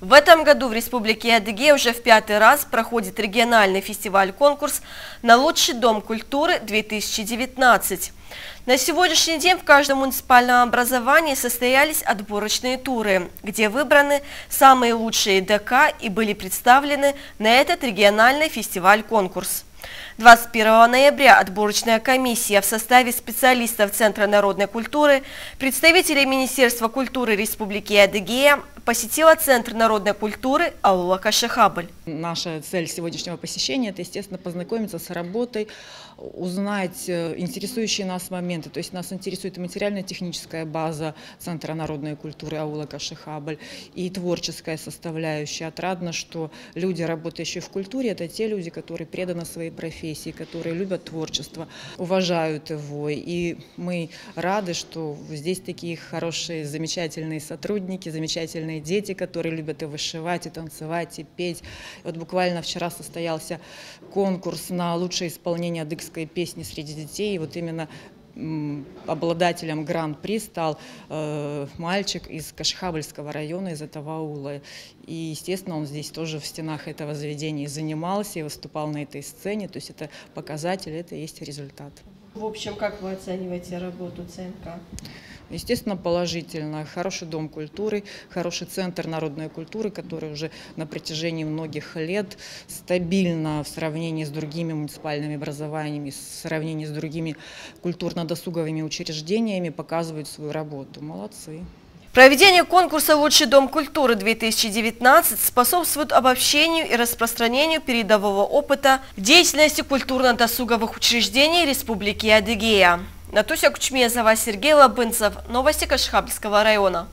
В этом году в Республике Адыгея уже в пятый раз проходит региональный фестиваль-конкурс на лучший дом культуры 2019. На сегодняшний день в каждом муниципальном образовании состоялись отборочные туры, где выбраны самые лучшие ДК и были представлены на этот региональный фестиваль-конкурс. 21 ноября отборочная комиссия в составе специалистов Центра народной культуры, представителей Министерства культуры Республики Адыгея посетила Центр народной культуры аула Кашахабль. Наша цель сегодняшнего посещения – это, естественно, познакомиться с работой, узнать э, интересующие нас моменты. То есть нас интересует материально-техническая база Центра народной культуры аула Кашихабль, и творческая составляющая. Отрадно, что люди, работающие в культуре, это те люди, которые преданы своей профессии, которые любят творчество, уважают его. И мы рады, что здесь такие хорошие, замечательные сотрудники, замечательные прекрасные дети, которые любят и вышивать, и танцевать, и петь. Вот буквально вчера состоялся конкурс на лучшее исполнение адыгской песни среди детей. И вот именно обладателем гран-при стал э, мальчик из Кашхабльского района, из этого аула. И, естественно, он здесь тоже в стенах этого заведения занимался и выступал на этой сцене. То есть это показатель, это и есть результат. В общем, как вы оцениваете работу ЦНК? Естественно, положительно. Хороший дом культуры, хороший центр народной культуры, который уже на протяжении многих лет стабильно в сравнении с другими муниципальными образованиями, в сравнении с другими культурно-досуговыми учреждениями показывает свою работу. Молодцы. Проведение конкурса «Лучший дом культуры-2019» способствует обобщению и распространению передового опыта деятельности культурно-досуговых учреждений Республики Адыгея. Натуся Кучмезова, Сергей Лабынцев. Новости Кашхабльского района.